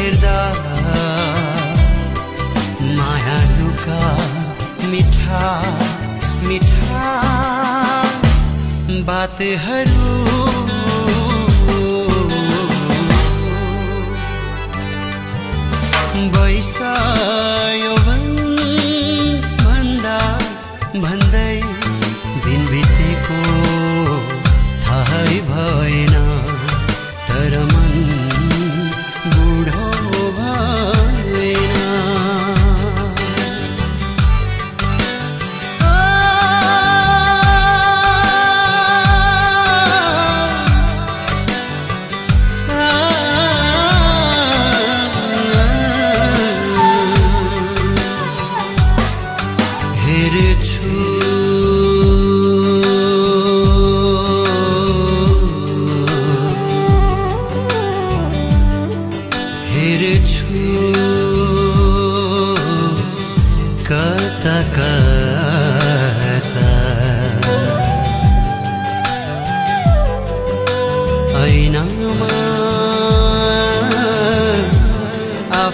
हेर्दा मायालुका मिठा मिठा बातहरू। बैसा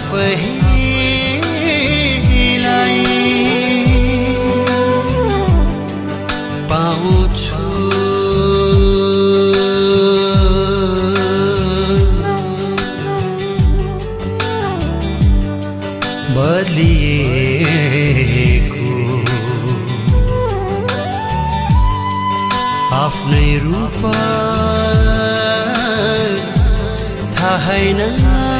आफैलाई पाउँछु बदलिएको। आफ्नै रूप थाहै न।